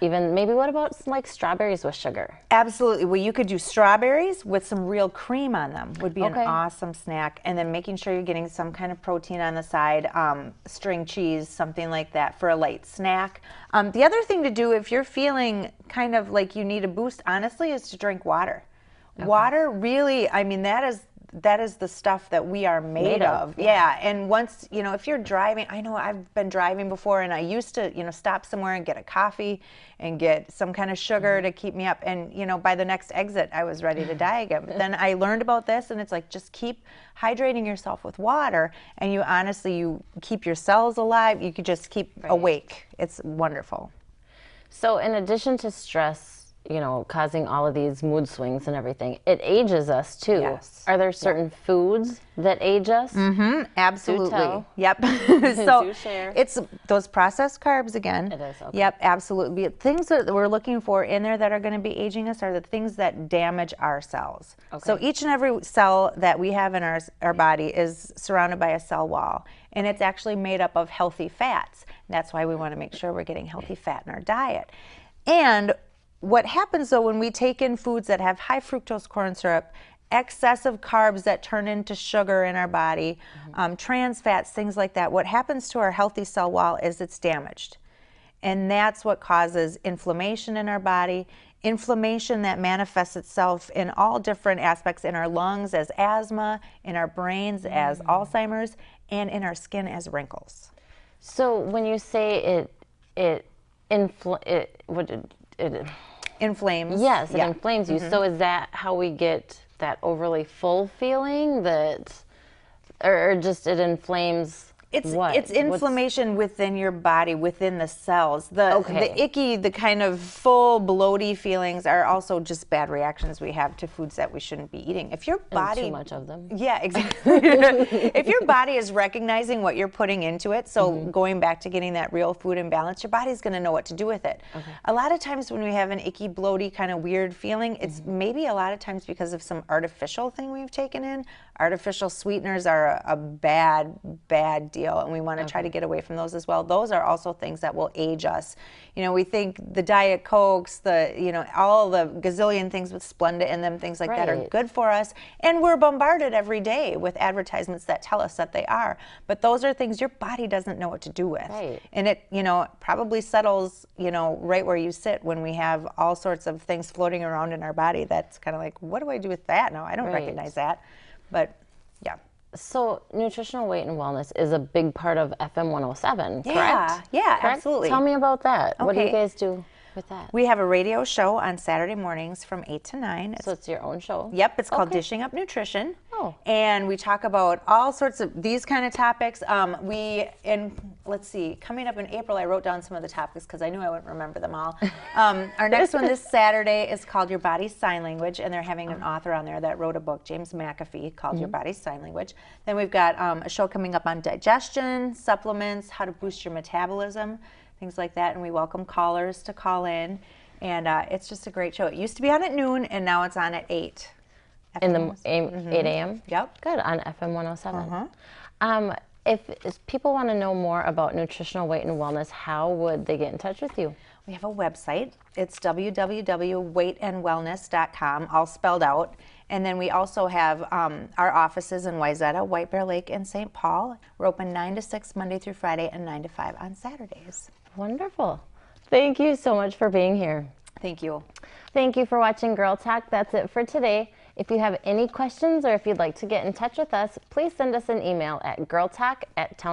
even maybe what about some, like strawberries with sugar? Absolutely. Well, you could do strawberries with some real cream on them. Would be Okay. an awesome snack. And then making sure you're getting some kind of protein on the side, um, string cheese, something like that for a light snack. Um, the other thing to do if you're feeling kind of like you need a boost, honestly, is to drink water. Water really, I mean, that is that is the stuff that we are made, Made of, of. Yeah. And once, you know, if you're driving, I know I've been driving before and I used to, you know, stop somewhere and get a coffee and get some kind of sugar mm-hmm. to keep me up. And, you know, by the next exit, I was ready to die again. But then I learned about this and it's like just keep hydrating yourself with water and you honestly, you keep your cells alive. You could just keep awake. It's wonderful. So, in addition to stress, you know, causing all of these mood swings and everything, it ages us too. Yes. Are there certain foods that age us? Mm-hmm, absolutely. Yep. so it's those processed carbs again. It is, okay. Yep, absolutely. Things that we're looking for in there that are going to be aging us are the things that damage our cells. Okay. So each and every cell that we have in our our body is surrounded by a cell wall, and it's actually made up of healthy fats. That's why we want to make sure we're getting healthy fat in our diet. And what happens though when we take in foods that have high fructose corn syrup, excessive carbs that turn into sugar in our body, um, trans fats, things like that, what happens to our healthy cell wall is it's damaged. And that's what causes inflammation in our body. Inflammation that manifests itself in all different aspects in our lungs as asthma, in our brains as Alzheimer's, and in our skin as wrinkles. So, when you say it, it, infl- it, what it, it Inflames. yes, it Yeah. inflames you. Mm-hmm. So, is that how we get that overly full feeling that, or, or just it inflames? It's what? it's What's- inflammation within your body, within the cells. The Okay. the icky, the kind of full bloaty feelings are also just bad reactions we have to foods that we shouldn't be eating. If your and body too much of them. Yeah, exactly. if your body is recognizing what you're putting into it, so Mm-hmm. going back to getting that real food and balance, your body's going to know what to do with it. A lot of times when we have an icky, bloaty, kind of weird feeling, it's Mm-hmm. maybe a lot of times because of some artificial thing we've taken in. Artificial sweeteners are a, a bad, bad deal, and we want to try to get away from those as well. Those are also things that will age us. You know, we think the Diet Cokes, the, you know, all the gazillion things with Splenda in them, things like that are good for us. And we're bombarded every day with advertisements that tell us that they are. But those are things your body doesn't know what to do with. Right. And it, you know, probably settles, you know, right where you sit when we have all sorts of things floating around in our body that's kind of like, what do I do with that now? I don't Right. recognize that. But. So, nutritional weight and wellness is a big part of FM 107, Yeah, correct? yeah, Correct? absolutely. Tell me about that. What do you guys do with that? We have a radio show on Saturday mornings from 8 to 9. It's so, it's your own show? Yep, it's called Okay. Dishing Up Nutrition. Oh. And we talk about all sorts of these kind of topics. Um, we, in, let's see, coming up in April, I wrote down some of the topics because I knew I wouldn't remember them all. Um, our next one this Saturday is called Your Body's Sign Language, and they're having an author on there that wrote a book, James McAfee, called Your Body's Sign Language. Then we've got um, a show coming up on digestion, supplements, how to boost your metabolism, things like that. And we welcome callers to call in. And uh, it's just a great show. It used to be on at noon, and now it's on at 8. In the FM. m- 8 a.m.? Yep. Good, on FM 107. Uh-huh. Um, if, if people want to know more about nutritional weight and wellness, how would they get in touch with you? We have a website. It's www.weightandwellness.com, all spelled out. And then we also have um, our offices in Wayzata, White Bear Lake, and St. Paul. We're open 9 to 6 Monday through Friday and 9 to 5 on Saturdays. Wonderful. Thank you so much for being here. Thank you. Thank you for watching Girl Talk. That's it for today. If you have any questions or if you'd like to get in touch with us, please send us an email at girltalk at town.